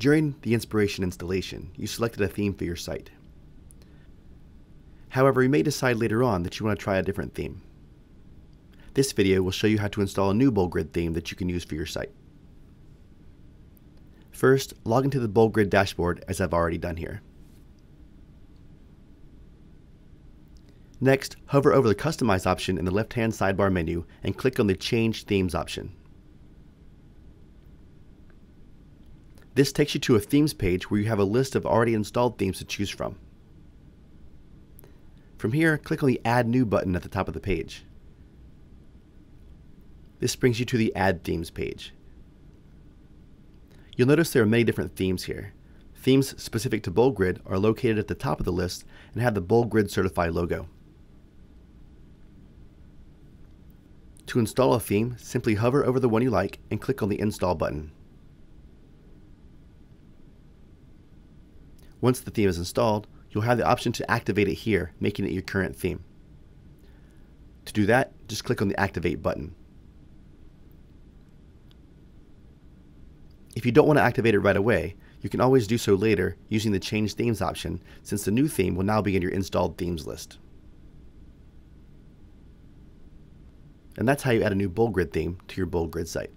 During the inspiration installation, you selected a theme for your site. However, you may decide later on that you want to try a different theme. This video will show you how to install a new BoldGrid theme that you can use for your site. First, log into the BoldGrid dashboard as I've already done here. Next, hover over the Customize option in the left-hand sidebar menu and click on the Change Themes option. This takes you to a Themes page where you have a list of already installed themes to choose from. From here, click on the Add New button at the top of the page. This brings you to the Add Themes page. You'll notice there are many different themes here. Themes specific to BoldGrid are located at the top of the list and have the BoldGrid Certified logo. To install a theme, simply hover over the one you like and click on the Install button. Once the theme is installed, you'll have the option to activate it here, making it your current theme. To do that, just click on the Activate button. If you don't want to activate it right away, you can always do so later using the Change Themes option since the new theme will now be in your installed themes list. And that's how you add a new BoldGrid theme to your BoldGrid site.